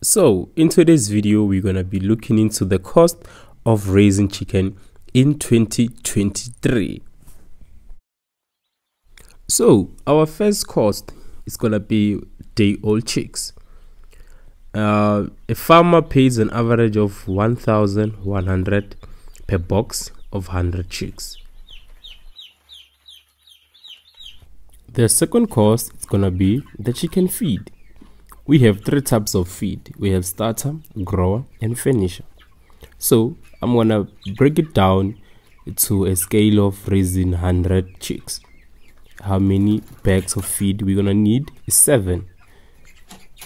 So in today's video, we're going to be looking into the cost of raising chicken in 2023. So our first cost is going to be day old chicks. Uh, a farmer pays an average of 1100 per box of 100 chicks. The second cost is going to be the chicken feed. We have three types of feed. We have starter, grower, and finisher. So I'm gonna break it down to a scale of raising 100 chicks. How many bags of feed we're gonna need is seven.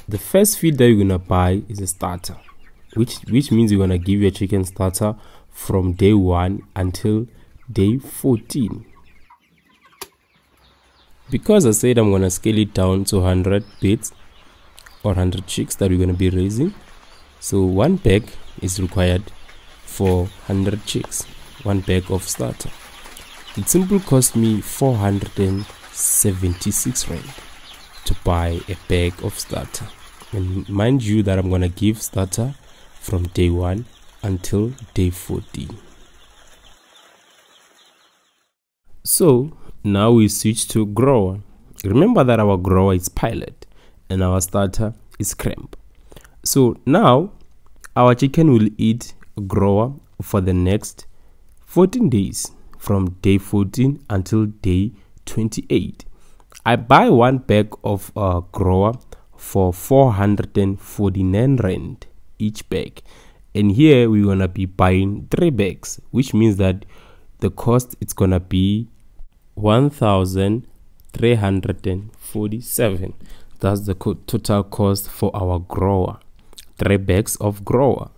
The first feed that you're gonna buy is a starter, which which means you're gonna give your chicken starter from day one until day 14 because I said I'm gonna scale it down to 100 bits or 100 chicks that we're going to be raising. So one bag is required for 100 chicks one bag of starter. It simply cost me 476 rand to buy a bag of starter. And mind you that i'm gonna give starter from day one until day 14 so now we switch to grower. Remember that our grower is pellet and our starter is cramp. So now our chicken will eat grower for the next 14 days from day 14 until day 28. I buy one bag of uh, grower for 449 rand each bag. And here we're gonna be buying three bags, which means that the cost is gonna be 1347 that's the total cost for our grower. Three bags of grower.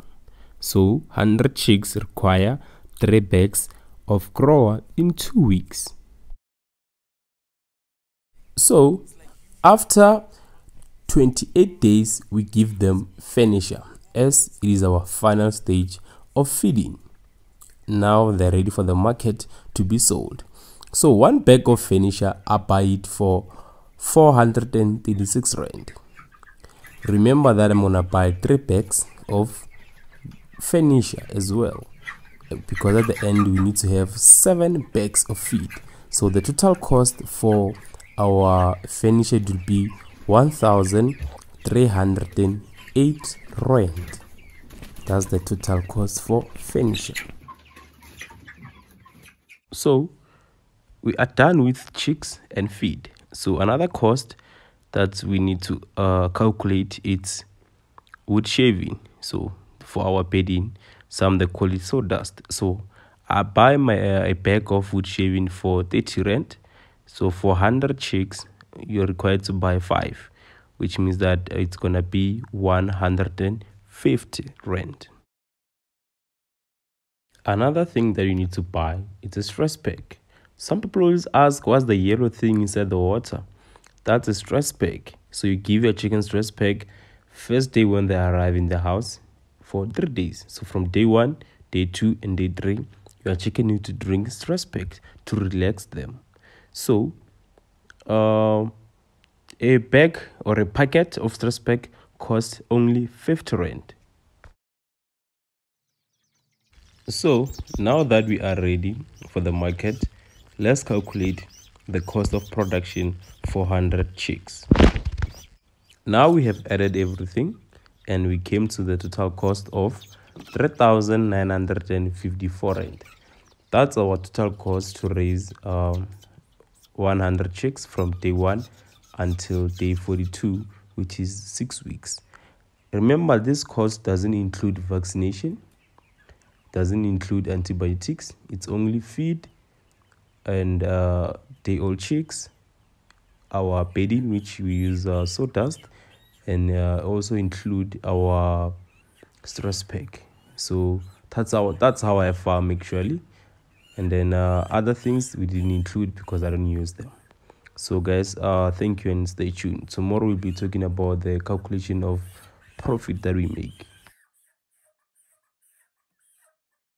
So 100 chicks require three bags of grower in two weeks. So after 28 days, we give them finisher as it is our final stage of feeding. Now they're ready for the market to be sold. So one bag of finisher, I buy it for 436 rand. Remember that i'm gonna buy three packs of finisher as well because at the end we need to have seven bags of feed. So the total cost for our finisher will be 1308 rand. That's the total cost for finisher so we are done with chicks and feed so another cost that we need to uh, calculate is wood shaving. So for our bedding some they call it sawdust. So i buy my uh, a bag of wood shaving for 30 rand. So for 100 chicks you're required to buy five which means that it's gonna be 150 rand. Another thing that you need to buy is a stress pack some people always ask what's the yellow thing inside the water. That's a stress pack. So you give your chicken stress pack first day when they arrive in the house for three days. So from day one, day two, and day three, your chicken need to drink stress pack to relax them. So uh, a bag or a packet of stress pack costs only 50 rand. So now that we are ready for the market, Let's calculate the cost of production for 100 chicks. Now we have added everything and we came to the total cost of 3,954 rand. That's our total cost to raise um, 100 chicks from day 1 until day 42, which is 6 weeks. Remember, this cost doesn't include vaccination, doesn't include antibiotics, it's only feed and uh, day old chicks our bedding which we use uh, sawdust and uh, also include our stress pack. So that's our that's how i farm actually. And then uh, other things we didn't include because i don't use them. So guys uh thank you and stay tuned. Tomorrow we'll be talking about the calculation of profit that we make